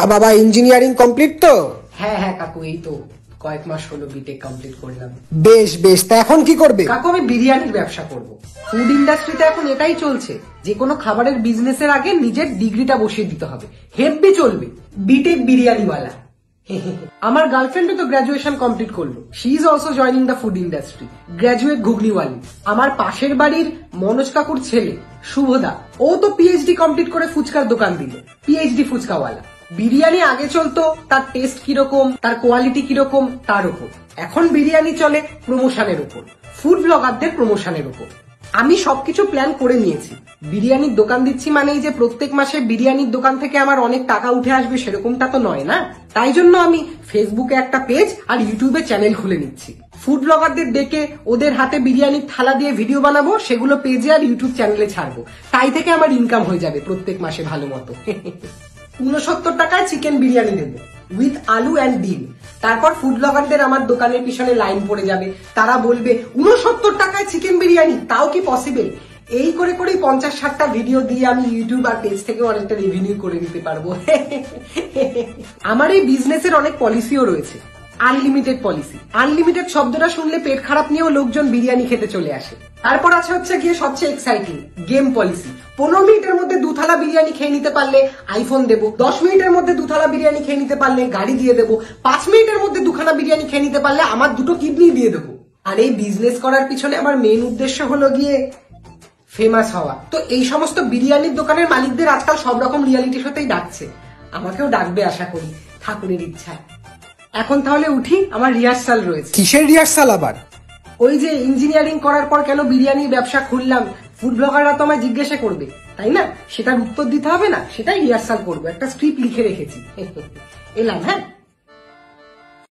তা বাবা engineering complete তো? হ্যাঁ হ্যাঁ কাকু এই তো কয়েক মাস হলো বিটেক কমপ্লিট করলাম। বেশ বেশ তা এখন কি করবে? কাকু আমি বিরিয়ানির ব্যবসা করব। ফুড ইন্ডাস্ট্রিতে এখন এটাই চলছে যে কোনো খাবারের বিজনেসের আগে নিজের ডিগ্রিটা বসিয়ে দিতে হবে। হেভি চলবে বিটেক বিরিয়ানিওয়ালা। আমার গার্লফ্রেন্ডও তো গ্রাজুয়েশন কমপ্লিট করল। She is also joining the food industry graduate ঘুগনিওয়ালি। আমার পাশের বাড়ির মনোজ কাকুর ছেলে শুভদা ও তো পিএইচডি কমপ্লিট করে ফুচকার দোকান দিল। পিএইচডি ফুচকাওয়ালা। বিরিয়ানি আগে চলতো, তার টেস্ট কীরকম, তার কোয়ালিটি কীরকম, তার উপর। এখন বিরিয়ানি চলে প্রমোশনের উপর ফুড ব্লগারদের প্রমোশনের উপর। আমি সবকিছু প্ল্যান করে নিয়েছি। বিরিয়ানির দোকান দিচ্ছি মানেই যে প্রত্যেক মাসে বিরিয়ানির দোকান থেকে আমার অনেক টাকা উঠে আসবে, সেরকমটা তো নয় না? তাই জন্য আমি ফেসবুকে একটা পেজ আর ইউটিউবে চ্যানেল খুলে নিচ্ছি। ফুড ব্লগারদের ডেকে ওদের হাতে বিরিয়ানির থালা দিয়ে ভিডিও বানাবো, সেগুলো পেজে আর ইউটিউব চ্যানেলে ছাড়বো। তাই থেকে আমার ইনকাম হয়ে যাবে প্রত্যেক মাসে ভালো মতো। উনসত্তর টাকায় চিকেন বিরিয়ানি দেবো উইথ আলু অ্যান্ড ডিম। তারপর ফুড ব্লগারদের আমার দোকানের পিছনে লাইন পড়ে যাবে। তারা বলবে, উনসত্তর টাকায় চিকেন বিরিয়ানি? তাও কি পসিবল এই করে করেই পঞ্চাশ ষাটটা ভিডিও দিয়ে আমি ইউটিউব আর পেজ থেকে অনেকটা রেভিনিউ করে নিতে পারব। আমার এই বিজনেসের অনেক পলিসিও রয়েছে। Unlimited policy. আনলিমিটেড শব্দটা শুনলে পেট খারাপ নিয়েও লোকজন বিরিয়ানি খেতে চলে আসে। তারপর আছে হচ্ছে গিয়ে সবচেয়ে এক্সাইটিং গেম পলিসি পনেরো মিনিটের মধ্যে দু থালা বিরিয়ানি খেয়ে নিতে পারলে আইফোন দেবো। দশ মিনিটের মধ্যে দু থালা বিরিয়ানি খেয়ে নিতে পারলে গাড়ি দিয়ে দেবো। পাঁচ মিনিটের মধ্যে দুখানা বিরিয়ানি খেয়ে নিতে পারলে আমার দুটো কিডনি দিয়ে দেবো। আর এই বিজনেস করার পিছনে আমার মেন উদ্দেশ্য হলো গিয়ে ফেমাস হওয়া। তো এই সমস্ত বিরিয়ানির দোকানের মালিকদের আজকাল সব রকম রিয়ালিটি শোতেই ডাকছে। আমাকেও ডাকবে আশা করি। ঠাকুরের ইচ্ছা এখন তাহলে উঠি আমার রিহার্সাল রয়েছে। কিসের রিহার্সাল আবার? ওই যে ইঞ্জিনিয়ারিং করার পর কেন বিরিয়ানির ব্যবসা খুললাম? ফুড ব্লগাররা তো আমায় জিজ্ঞাসা করবে তাই না? সেটার উত্তর দিতে হবে না সেটাই রিহার্সাল করব। একটা স্ক্রিপ্ট লিখে রেখেছি। এলাম হ্যাঁ?